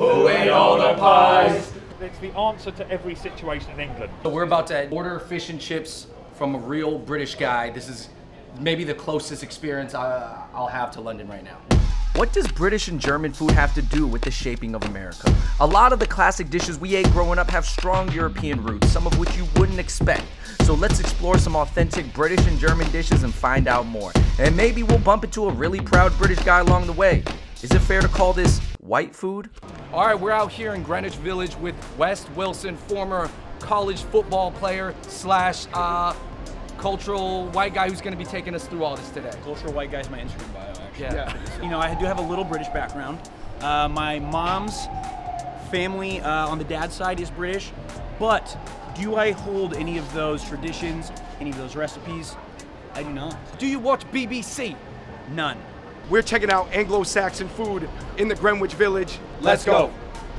Who ate all the pies? It's the answer to every situation in England. So we're about to order fish and chips from a real British guy. This is maybe the closest experience I, I'll have to London right now. What does British and German food have to do with the shaping of America? A lot of the classic dishes we ate growing up have strong European roots, some of which you wouldn't expect. So let's explore some authentic British and German dishes and find out more. And maybe we'll bump into a really proud British guy along the way. Is it fair to call this white food? All right, we're out here in Greenwich Village with West Wilson, former college football player slash uh, cultural white guy who's going to be taking us through all this today. Cultural white guy is my Instagram bio, actually. Yeah. You know, I do have a little British background. Uh, my mom's family uh, on the dad's side is British, but do I hold any of those traditions, any of those recipes? I do not. Do you watch BBC? None. We're checking out Anglo-Saxon food in the Greenwich Village. Let's go.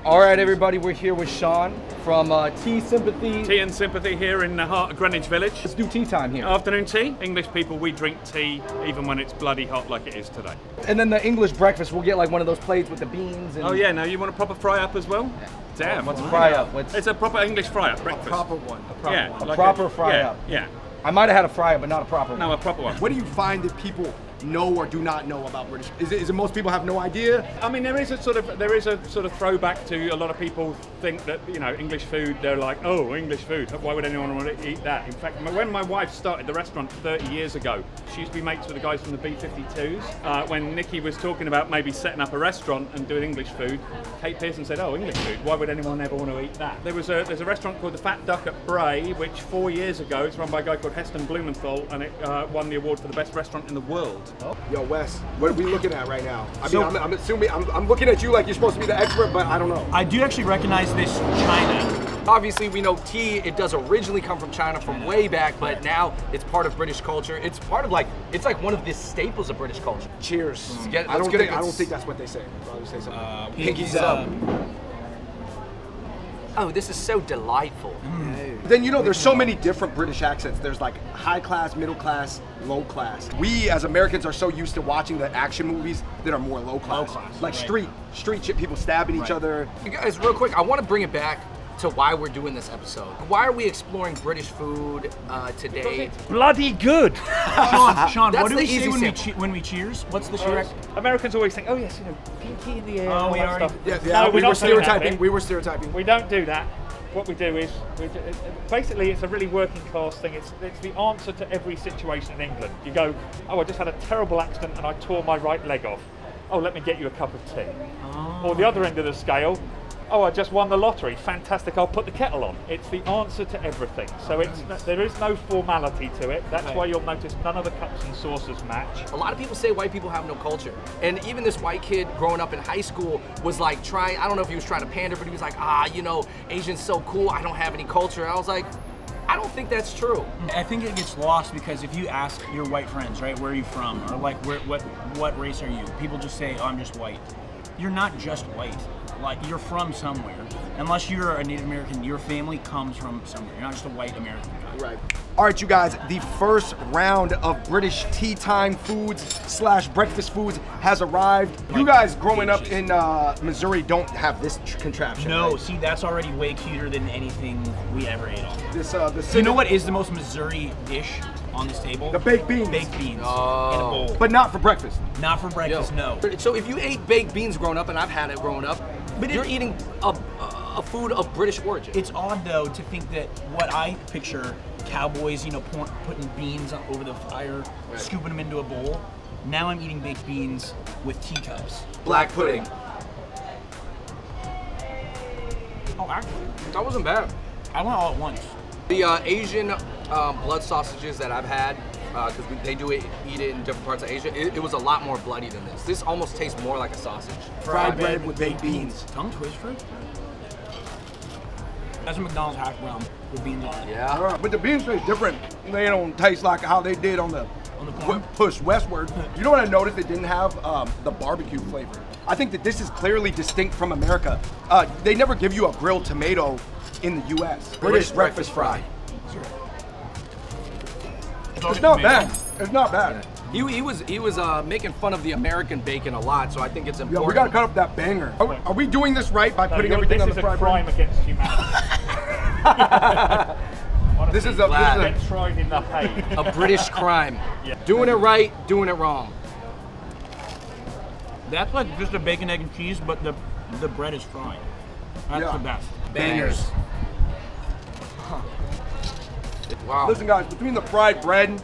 All right, everybody, we're here with Sean from uh, Tea Sympathy. Tea and sympathy here in the heart of Greenwich Village. Let's do tea time here. Afternoon tea. English people, we drink tea even when it's bloody hot like it is today. And then the English breakfast, we'll get like one of those plates with the beans. And Oh yeah, now you want a proper fry up as well? Damn. What's a fry up? What's It's a proper English fry up breakfast. Proper one. A proper yeah, one. A proper fry yeah, up. Yeah. I might have had a fry up, but not a proper one. No, a proper one. What do you find that people know or do not know about British? Is it, is it most people have no idea? I mean, there is a sort of there is a sort of throwback to a lot of people think that you know English food. They're like, oh, English food. Why would anyone want to eat that? In fact, when my wife started the restaurant 30 years ago, she used to be mates with the guys from the B52s. Uh, when Nikki was talking about maybe setting up a restaurant and doing English food, Kate Pierson said, oh, English food. Why would anyone ever want to eat that? There was a there's a restaurant called the Fat Duck at Bray, which four years ago it's run by a guy called Heston Blumenthal, and it uh, won the award for the best restaurant in the world. Yo, Wes, what are we looking at right now? I mean, So- I'm, I'm assuming I'm, I'm looking at you like you're supposed to be the expert, but I don't know. I do actually recognize this China. Obviously, we know tea. It does originally come from China from way back, but now it's part of British culture. It's part of like it's like one of the staples of British culture. Cheers. get- I don't get a think I don't think that's what they say. I'd rather say something. Uh, Pinkies up. Oh, this is so delightful. Mm. Then you know, there's so many different British accents. There's like high class, middle class, low class. We as Americans are so used to watching the action movies that are more low class, class, like right. street, street shit, people stabbing each other. You guys, real quick, I want to bring it back to why we're doing this episode. Why are we exploring British food uh, today? Bloody good. Sean, Sean That's what do the we say easy when we, che- when we cheers? What's the cheer? Americans always think, oh yes, you know, pinky in the air. Oh, all we that already- stuff. Yeah, No, we're we were doing that stereotyping. We were stereotyping. We don't do that. What we do is, we do, it, it- basically, it's a really working class thing. It's, it's the answer to every situation in England. You go, oh, I just had a terrible accident and I tore my right leg off. Oh, let me get you a cup of tea. Or the other end of the scale, oh, I just won the lottery. Fantastic, I'll put the kettle on. It's the answer to everything. So it's no- there is no formality to it. That's why you'll notice none of the cups and saucers match. A lot of people say white people have no culture. And even this white kid growing up in high school was like trying, I don't know if he was trying to pander, but he was like, ah, you know, Asian's so cool, I don't have any culture. I was like, I don't think that's true. I think it gets lost because if you ask your white friends, right, where are you from, or like where, what what race are you? People just say, "Oh, I'm just white." You're not just white. Like you're from somewhere. Unless you're a Native American, your family comes from somewhere. You're not just a white American guy. Right. All right, you guys. The first round of British tea time foods slash breakfast foods has arrived. You guys growing up in uh, Missouri don't have this contraption. No, right? see, that's already way cuter than anything we ever ate on. This uh, the You know what is the most Missouri dish on this table? The baked beans. Baked beans in a Oh. bowl. But not for breakfast. Not for breakfast, no. So if you ate baked beans growing up, and I've had it growing up, But you're eating a, a, food of British origin. It's odd though to think that what I picture cowboys, you know, pour, putting beans over the fire, scooping them into a bowl. Now I'm eating baked beans with teacups. black pudding. Oh, actually, That wasn't bad. I went all at once. The uh, Asian um, blood sausages that I've had, because they do it, eat it in different parts of Asia, it, it was a lot more bloody than this. This almost tastes more like a sausage. Fried bread with baked beans. Tongue twister. That's a McDonald's hash brown with beans on it. Yeah. All right, but the beans taste different. They don't taste like how they did on the, On the w- push westward. You know what I noticed? They didn't have um, the barbecue flavor. I think that this is clearly distinct from America. Uh, they never give you a grilled tomato in the U.S. British breakfast fry. It's not bad. It's not bad. He, he was he was uh, making fun of the American bacon a lot, so I think it's Yo, important. we gotta cut up that banger. Are, are we doing this right by No, putting you're- everything on this is a crime against humanity. This is a Glad. this is Get tried in the Hague. a British crime. Yeah. Doing it right, doing it wrong. That's like just a bacon, egg, and cheese, but the the bread is fried. That's Yeah. the best. Bangers. Wow. listen, guys. Between the fried bread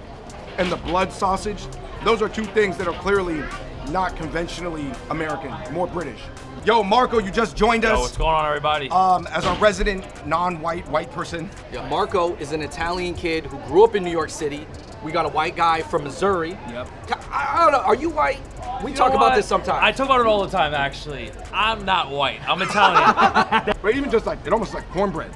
and the blood sausage, those are two things that are clearly not conventionally American, more British. Yo, Marco, you just joined Yo, us. what's going on, everybody? um, as our resident non-white white person. Yeah, Marco is an Italian kid who grew up in New York City. We got a white guy from Missouri. Yep. I, I don't know. Are you white? We You talk about this sometimes. I talk about it all the time, actually. I'm not white. I'm Italian. But even just like it almost like cornbread.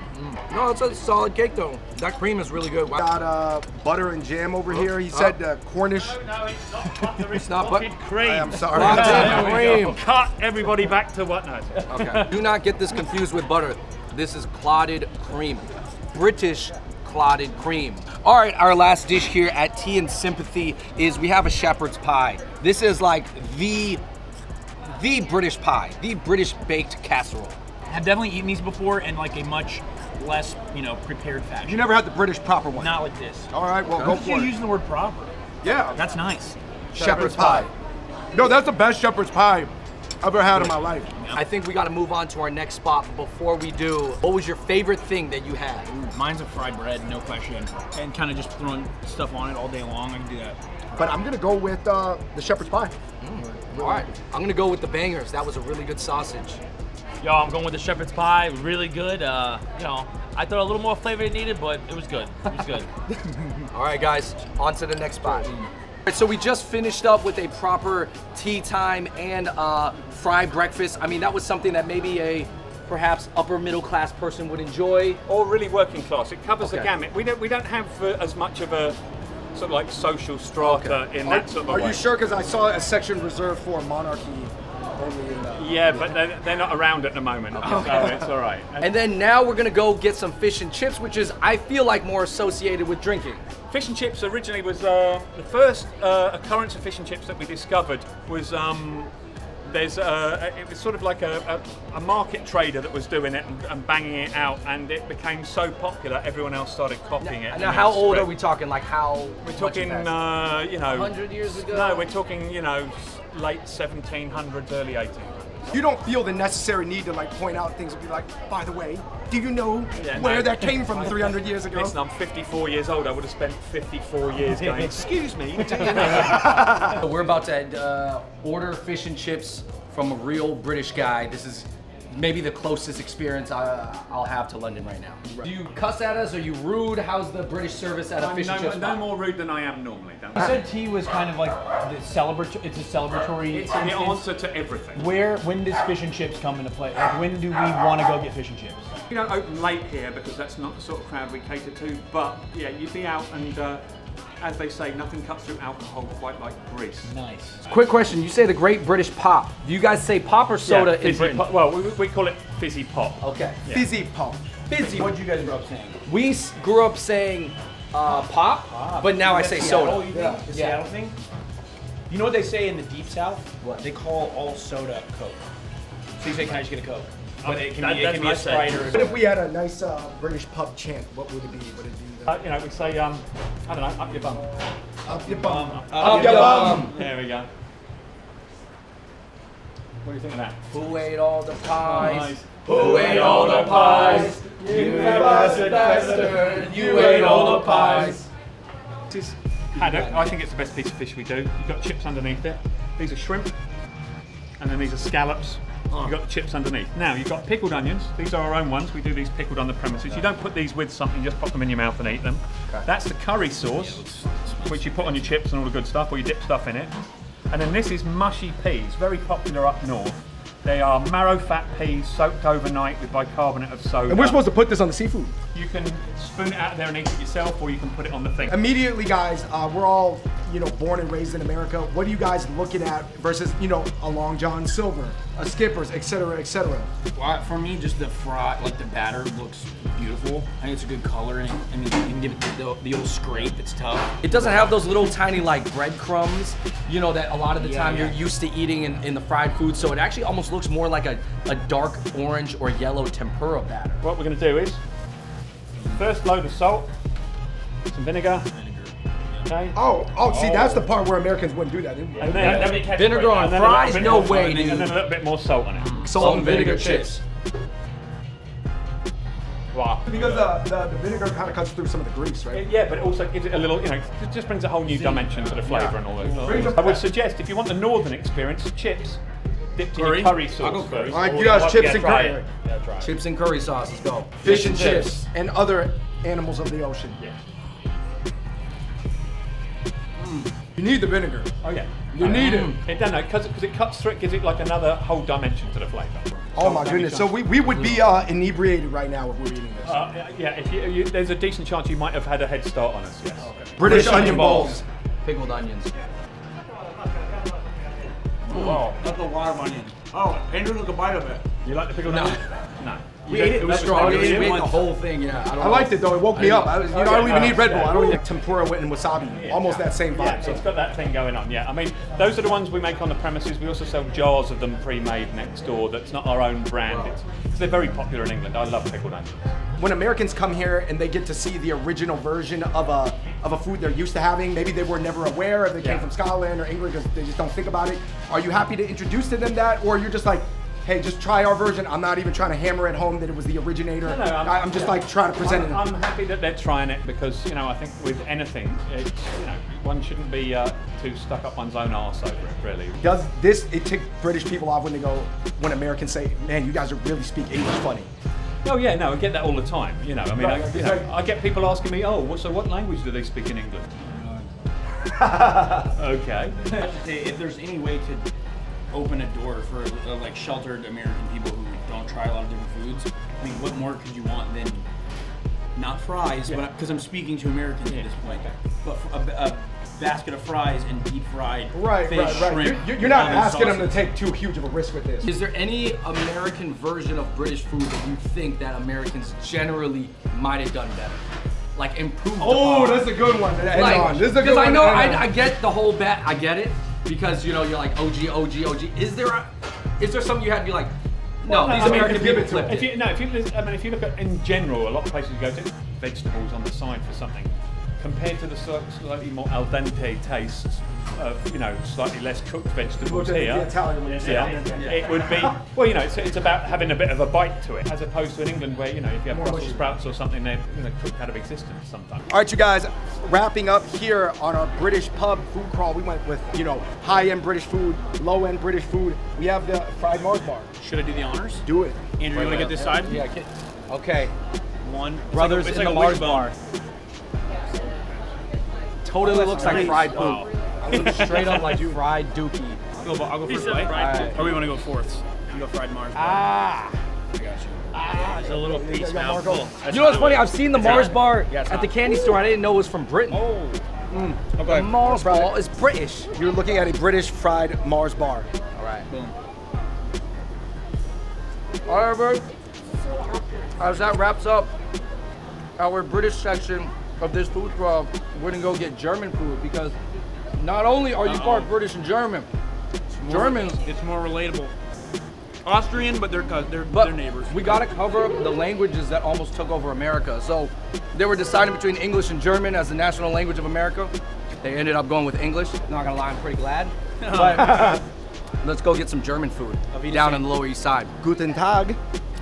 No, it's a solid cake though. That cream is really good. Wow. Got uh, butter and jam over here. He said uh, Cornish. No, it's not butter, it's not clotted but- cream. I am sorry. Clotted There we go. cream. Cut everybody back to whatnot. Okay. Do not get this confused with butter. This is clotted cream. British clotted cream. All right, our last dish here at Tea and Sympathy is we have a shepherd's pie. This is like the the British pie, the British baked casserole. I've definitely eaten these before in like a much less, you know, prepared fashion. You never had the British proper one. Not like this. All right, well, go You're for it. using the word proper. Yeah, That's nice. shepherd's pie. No, that's the best shepherd's pie I've ever had in my life. I think we got to move on to our next spot. But before we do, what was your favorite thing that you had? Mine's a fried bread, no question. And kind of just throwing stuff on it all day long. I can do that. But I'm gonna go with uh, the shepherd's pie. All right, I'm gonna go with the bangers. That was a really good sausage. Yo, I'm going with the shepherd's pie. Really good. Uh, you know, I thought a little more flavor it needed, but it was good. It was good. All right, guys, on to the next spot. All right, so we just finished up with a proper tea time and uh, fried breakfast. I mean, that was something that maybe a perhaps upper middle class person would enjoy. or really working class. It covers the gamut. We don't we don't have uh, as much of a sort of like social strata in Are, that sort of are way. you sure? Because I saw a section reserved for monarchy only in the. Yeah, but they're, they're not around at the moment, so it's all right. And then now we're gonna go get some fish and chips, which is I feel like more associated with drinking. Fish and chips originally was uh, the first uh, occurrence of fish and chips that we discovered was um, there's uh, it was sort of like a, a, a market trader that was doing it and, and banging it out, and it became so popular everyone else started copying it. Now, how old spread. are we talking? Like how? We're talking, uh, you know, 100 years ago? No, we're talking, you know, late 1700s, early 1800s. You don't feel the necessary need to like point out things and be like, by the way, do you know Yeah, where no. that came from 300 years ago? Listen, I'm 54 years old. I would have spent 54 years going, excuse me, do you know? We're about to uh, order fish and chips from a real British guy. This is maybe the closest experience I, I'll have to London right now. Do you cuss at us? Are you rude? How's the British service at a I'm fish and no, chips no more rude than I am normally. You said tea was kind of like the celebratory. It's a celebratory. It's the answer to everything. Where, when does fish and chips come into play? Like, when do we want to go get fish and chips? We don't open late here because that's not the sort of crowd we cater to. But yeah, you'd be out and, uh, as they say, nothing cuts through alcohol quite like grease. Nice. Quick question. You say the Great British Pop. Do you guys say pop or soda Yeah, in Britain? pop. Well, we, we call it fizzy pop. Okay. Fizzy pop. Fizzy. What did you guys grow up saying? We s- grew up saying uh, pop, but now I say Seattle, soda. you think? The Seattle thing? You know what they say in the deep south? What? They call all soda Coke. So you say, can I just get a Coke? But it can that- be, it can be a what I say. Sprite or What if we had a nice uh, British pub chant? What would it be? Would it be the, Uh, you know, we say, um, I don't know, up your bum. up your bum? Up your your bum. There we go. What do you think of that? Who ate all the pies? Nice. Who ate all the pies? You bastard bastard. You ate all the pies. This is haddock. I think it's the best piece of fish we do. You've got chips underneath it. These are shrimp, and then these are scallops. You've got the chips underneath. Now you've got pickled onions. These are our own ones. We do these pickled on the premises. You don't put these with something. Just pop them in your mouth and eat them. That's the curry sauce, which you put on your chips and all the good stuff, or you dip stuff in it. And then this is mushy peas, very popular up north. They are marrow fat peas soaked overnight with bicarbonate of soda. And we're supposed to put this on the seafood. You can spoon it out there and eat it yourself, or you can put it on the thing. Immediately, guys, uh, we're all, you know, born and raised in America. What are you guys looking at versus, you know, a Long John Silver, a skippers, etc., etc. Well, for me, just the fry, like the batter looks beautiful. I think it's a good color, and I mean, you can give it the, the old scrape. It's tough. It doesn't have those little tiny like breadcrumbs, you know, that a lot of the Yeah, time yeah. you're used to eating in, in the fried food. So it actually almost looks more like a, a dark orange or yellow tempura batter. What we're going to do is first load of salt, some vinegar. Okay. Oh, oh, see, that's the oh. part where Americans wouldn't do that. Didn't they? And then, Vinegar on and then fries? No way, and then- dude. And then a little bit more salt on it. Salt and vinegar chips. Wow. Because the, the, the vinegar kind of cuts through some of the grease, right? Yeah, but it also gives it a little, you know, it just brings a whole new dimension to the flavour and all that. I would suggest if you want the northern experience, chips dipped in Curry? your curry I'll go curry. All right, you guys, chips yeah, and curry. it. Yeah, try it. Chips and curry sauce, let's go. Fish and chips and other animals of the ocean. Yeah. You need the vinegar. Oh yeah. You need it. It does because because it cuts through. It gives it like another whole dimension to the flavour. Oh my goodness. So we, we would be uh, inebriated right now if we were eating this. Uh, yeah, if you, you, there's a decent chance you might have had a head start on us. Yes. British, British onion onion balls. balls. Pickled onions. Oh, that's a lot of onion. Oh, Andrew took a bite of it. You like the pickled No. onion? No. We ate it. It was strong. We We ate ate the whole thing, yeah. I, don't I liked it though. It woke me up. I, was, you know, I don't even yeah, need Red Bull. yeah. I don't need tempura with and wasabi. Almost that same Yeah, vibe. so it's got that thing going on. Yeah, I mean, those are the ones we make on the premises. We also sell jars of them pre-made next door. That's not our own brand. It's, 'cause they're very popular in England. I love pickled onions. When Americans come here and they get to see the original version of a of a food they're used to having, maybe they were never aware if they came from Scotland or England because they just don't think about it. Are you happy to introduce to them that, or you're just like, hey, just try our version? I'm not even trying to hammer it home that it was the originator. No, no, I'm- I- I'm just yeah. like trying to present I'm, it. I'm happy that they're trying it because you know I think with anything, it's, you know, one shouldn't be uh, too stuck up one's own arse over it. Really. Does this it tick British people off when they go when Americans say, "Man, you guys are really speak English funny"? Oh yeah, no, I get that all the time. You know, I mean, Right, I, you know, I get people asking me, oh, what, so what language do they speak in England? okay. If there's any way to open a door for uh, like sheltered American people who don't try a lot of different foods, I mean, what more could you want than not fries, but because I'm speaking to Americans at this point, but a, a basket of fries and deep fried Right, fish, right, right. shrimp, You're, you're not onion asking them to take too huge of a risk with this. Is there any American version of British food that you think that Americans generally might have done better? Like improved Oh, upon? that's a good one. End like, on. This is a good one. because I know I. I get the whole bet. I get it because you know you're like OG, OG, OG. Is there a, is there something you had to be like? No, Well, no, these I mean, American people flipped If you no, if you I mean, if you look at in general, a lot of places you go to, vegetables on the side for something, compared to the slightly more al dente tastes of you know slightly less cooked vegetables Look the here. Italian when yeah, it would be well, you know, it's, it's about having a bit of a bite to it, as opposed to in England where you know if you have More Brussels sprouts or something, they're you know, cooked out of existence sometimes. All right, you guys, wrapping up here on our British pub food crawl. We went with, you know, high-end British food, low-end British food. We have the fried Mars bar. Should I do the honors? Do it. Andrew, you want to get this side? Yeah, get, okay. One. Brothers like a, in like the a Mars wishbone. bar. Totally looks like nice. fried poop. Wow. Straight up like fried dookie. I'll go, I'll go first, said right? fried Or we want to go fourths? You go fried Mars. Ah. I got you. Ah, It's a little piece Yeah, Marco. mouthful. You know what's funny? I've seen the Mars bar Yeah, at the hot. candy store. I didn't know it was from Britain. Oh. The Okay. Mars That's bar is British. You're looking at a British fried Mars bar. All right. Boom. All right, everybody. As that wraps up our British section of this food crawl, we're gonna go get German food because not only are you part British and German, Germans, It's more relatable. Austrian, but they're cous- they're but they're neighbors. we gotta cover the languages that almost took over America. So they were deciding between English and German as the national language of America. They ended up going with English. Not gonna lie, I'm pretty glad. But let's go get some German food down in the Lower East Side. Guten Tag.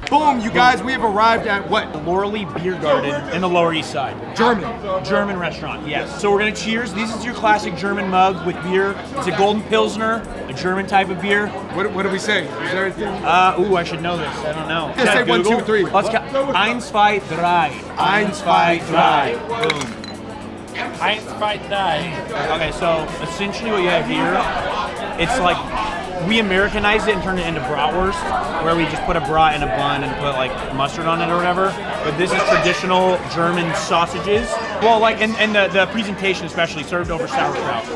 Boom, you guys, we have arrived at what? Loreley Beer Garden in the Lower East Side. German. German restaurant, yes. So we're gonna cheers. This is your classic German mug with beer. It's a golden pilsner, a German type of beer. What, what do we say? Is there anything? Uh, ooh, I should know this. I don't know. Just say one, two, three. Let's count. Eins, zwei, drei. Eins, zwei, drei. Boom. Eins, zwei, drei. Okay, so essentially what you have here, it's like we Americanized it and turned it into bratwurst, where we just put a brat in a bun and put like mustard on it or whatever. But this is traditional German sausages Well, like, and, and the, the presentation especially served over sauerkraut.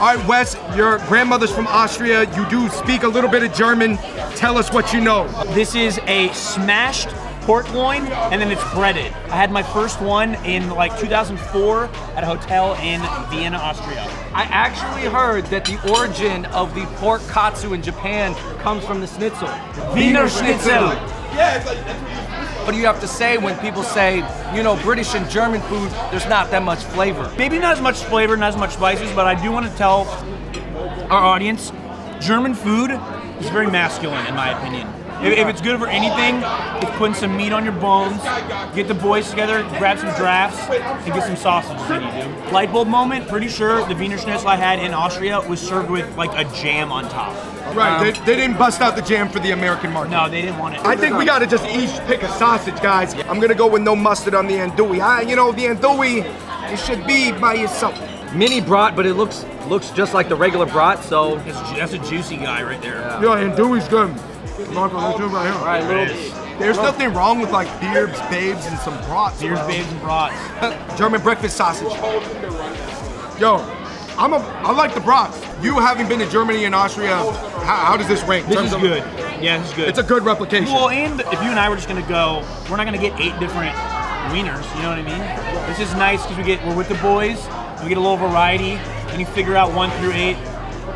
All right, Wes, your grandmother's from Austria. You do speak a little bit of German. Tell us what you know. This is a smashed pork loin, and then it's breaded. I had my first one in like 2004 at a hotel in Vienna, Austria. I actually heard that the origin of the pork katsu in Japan comes from the schnitzel. Wiener Schnitzel. Yeah. What do you have to say when people say, you know, British and German food, there's not that much flavor? Maybe not as much flavor, not as much spices, but I do want to tell our audience German food is very masculine, in my opinion. If, if it's good for anything, it's putting some meat on your bones, get the boys together, grab some drafts, and get some sausages in you, dude. Light bulb moment, pretty sure the Wiener Schnitzel I had in Austria was served with like a jam on top. Right, they, um, they didn't bust out the jam for the American market. No, they didn't want it. I think we gotta just each pick a sausage, guys. I'm gonna go with no mustard on the andouille. I, you know, the andouille, it should be by yourself. Mini brat, but it looks looks just like the regular brat, so. That's, that's a juicy guy right there. Yeah, andouille's good. Let's do it right here. All right, little. There's nothing wrong with like beers, babes, and some brats. Beers, bro. babes, and brats. German breakfast sausage. Yo, I'm a, I like the brats. You having been to Germany and Austria, how, how does this rank? This is good. Yeah, this is good. It's a good replication. Well, and if you and I were just gonna go, we're not gonna get eight different wieners. You know what I mean? This is nice because we get we're with the boys. We get a little variety, and you figure out one through eight,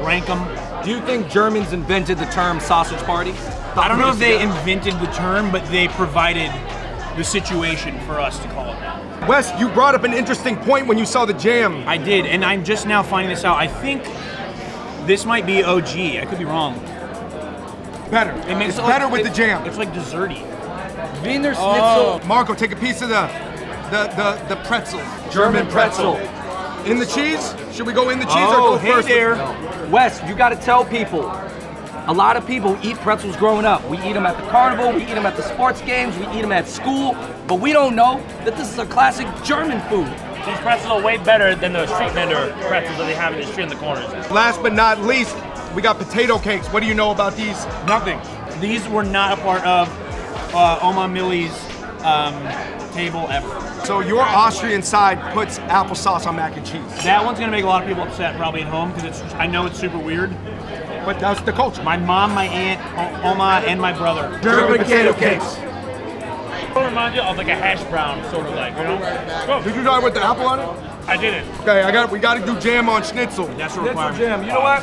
rank them. Do you think Germans invented the term sausage party? I don't know if they invented the term, but they provided the situation for us to call it that. Wes, you brought up an interesting point when you saw the jam. I did, and I'm just now finding this out. I think this might be OG. I could be wrong. Better. It makes it's it like- better with the jam. It's like desserty. Wiener Schnitzel. Oh. Marco, take a piece of the the the, the pretzel. German pretzel. In the cheese? Should we go in the cheese Oh, or go hey first? there. Wes, you got to tell people. A lot of people eat pretzels growing up. We eat them at the carnival, we eat them at the sports games, we eat them at school, but we don't know that this is a classic German food. These pretzels are way better than the street vendor pretzels that they have in the street in the corners. Last but not least, we got potato cakes. What do you know about these? Nothing. These were not a part of uh, Oma Millie's um, table ever. So your Austrian side puts applesauce on mac and cheese. That one's gonna make a lot of people upset probably at home because it's. I know it's super weird. But that's the culture. My mom, my aunt, O- Oma, and my brother. German potato cakes. It reminds you of like a hash brown, sort of like, you know? Did you die with the apple on it? I did it. Okay, I got. We got to do jam on schnitzel. That's a requirement. Jam, you know what?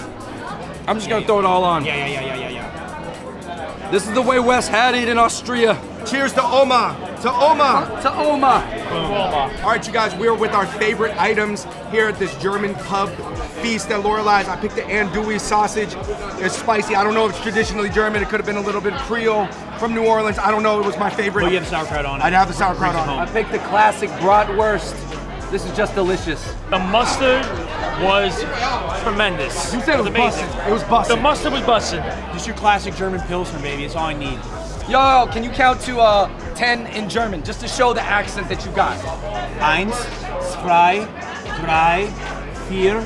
I'm just gonna throw it all on. Yeah, yeah, yeah, yeah, yeah, yeah. This is the way Wes had it in Austria. Cheers to Oma. To Oma. To Oma. All right, you guys, we're with our favorite items here at this German pub feast at Loreley's. I picked the andouille sausage. It's spicy. I don't know if it's traditionally German. It could have been a little bit Creole from New Orleans. I don't know. It was my favorite. But you have sauerkraut on it. I'd have the sauerkraut Brings it on I picked the classic bratwurst. This is just delicious. The mustard was tremendous. You said it was amazing. busted. It was busted. The mustard was busted. Just your classic German Pilsner, baby. It's all I need. Yo, can you count to uh, 10 in German just to show the accent that you got? Eins, zwei, drei, vier,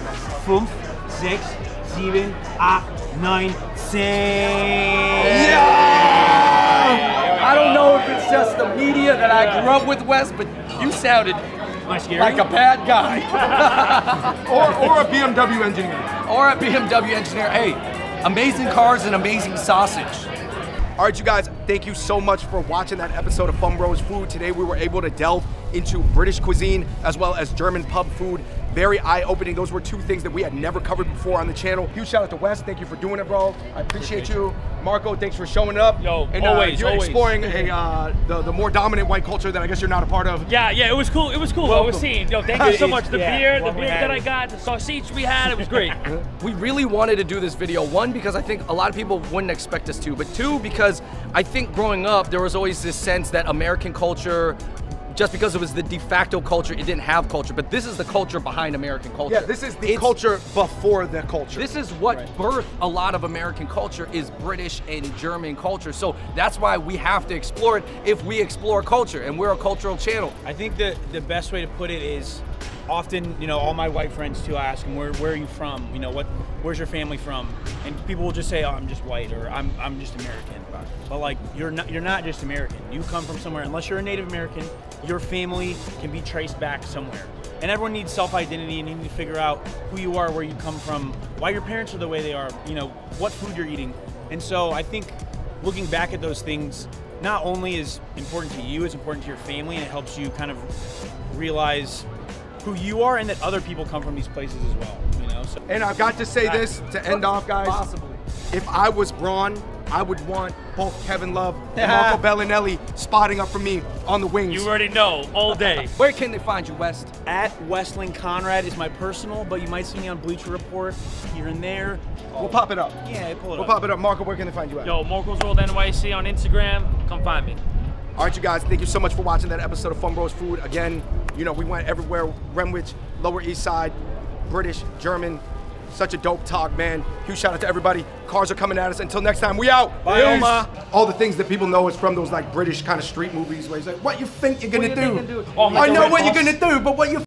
fünf, sechs, sieben, acht, neun, zehn. I don't know if it's just the media that I grew up with, Wes, but you sounded Am I scary? like a bad guy. Or, or a BMW engineer. or a BMW engineer. Hey, amazing cars and amazing sausage. All right, you guys, thank you so much for watching that episode of Fung Bros Food. Today we were able to delve into British cuisine as well as German pub food. Very eye-opening. Those were two things that we had never covered before on the channel. Huge shout out to Wes. Thank you for doing it, bro. I appreciate you. Marco, thanks for showing up. Yo, and, uh, always, you're always. exploring a, uh, the, the more dominant white culture that I guess you're not a part of. Yeah, yeah, it was cool. It was cool. I was seeing. Yo, thank you so much. The Yeah, beer, the beer that I got, the sausage we had, it was great. We really wanted to do this video, one, because I think a lot of people wouldn't expect us to, but two, because I think growing up, there was always this sense that American culture, just because it was the de facto culture, it didn't have culture. But this is the culture behind American culture. Yeah, this is the It's- culture before the culture. This is what birthed a lot of American culture is British and German culture. So that's why we have to explore it if we explore culture, and we're a cultural channel. I think the the best way to put it is often, you know, all my white friends too, I ask them, where, where are you from? You know, what, where's your family from? And people will just say, oh, I'm just white or I'm, I'm just American. But like, you're not, you're not just American. You come from somewhere, unless you're a Native American, your family can be traced back somewhere. And everyone needs self-identity and you need to figure out who you are, where you come from, why your parents are the way they are, you know, what food you're eating. And so I think looking back at those things not only is important to you, it's important to your family, and it helps you kind of realize who you are and that other people come from these places as well. You know, so And I've got to say this to end off, guys. Possibly. If I was Bron, I would want both Kevin Love and Marco Belinelli spotting up for me on the wings. You already know all day. Where can they find you, West? at Westling Conrad is my personal, but you might see me on Bleacher Report here and there. we'll pop it up. Yeah, pull it up. We'll up. pop it up. Marco, where can they find you at? Yo, Marcos World NYC on Instagram. Come find me. All right, you guys, thank you so much for watching that episode of Fung Bros Food. Again, you know, we went everywhere Renwich, Lower East Side, British, German. Such a dope talk, man. Huge shout out to everybody. Cars are coming at us. Until next time, we out. Bye, Oma. All the things that people know is from those like British kind of street movies where he's like, what you think you're gonna do? you do? Oh, I know what you're gonna do, but what you